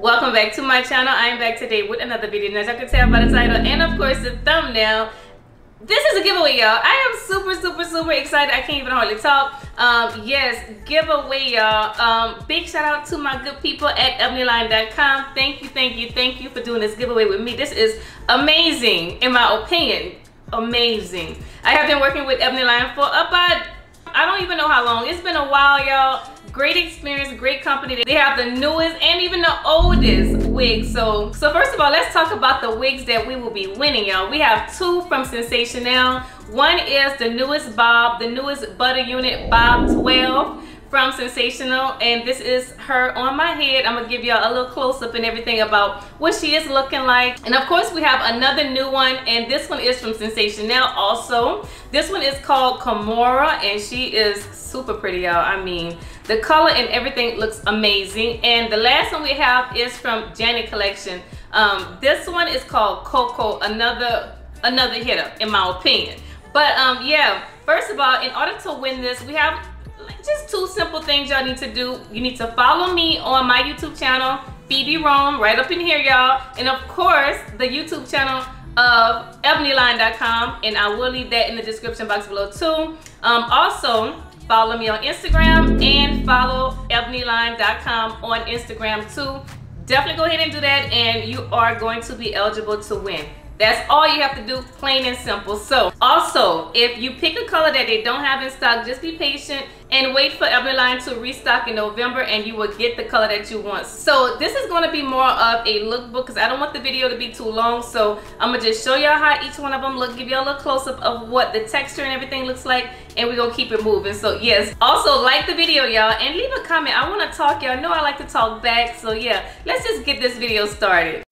welcome back to my channel. I am back today with another video. As you can tell by the title and of course the thumbnail this is a giveaway y'all. I am super super super excited. I can't even hardly talk. Um yes giveaway y'all. Um big shout out to my good people at ebonyline.com thank you thank you thank you for doing this giveaway with me. This is amazing in my opinion. Amazing. I have been working with Ebonyline for about i don't even know how long. It's been a while y'all great experience great company. They have the newest and even the oldest wigs so so first of all let's talk about the wigs that we will be winning y'all. We have two from Sensationnel one is the newest bob the newest butter unit bob 12 from Sensationnel and this is her on my head. I'm gonna give y'all a little close-up and everything about what she is looking like. And of course we have another new one and this one is from Sensationnel also. This one is called Kimora and she is super pretty y'all. I mean the color and everything looks amazing. And the last one we have is from Janet Collection. Um, this one is called Koko, another another hitter in my opinion. But um, yeah, first of all, in order to win this, we have just two simple things y'all need to do. You need to follow me on my YouTube channel, Fee-Bee Rome, right up in here, y'all. And of course, the YouTube channel of ebonyline.com, and I will leave that in the description box below too. Um, also, Follow me on Instagram and follow ebonyline.com on Instagram too. Definitely go ahead and do that and you are going to be eligible to win. That's all you have to do, plain and simple. So also, if you pick a color that they don't have in stock, just be patient and wait for Ebonyline to restock in November and you will get the color that you want. So this is going to be more of a lookbook because I don't want the video to be too long. So I'm going to just show y'all how each one of them look, give y'all a little close up of what the texture and everything looks like and we're going to keep it moving. So yes, also like the video y'all and leave a comment. I want to talk y'all know I like to talk back. So yeah, let's just get this video started.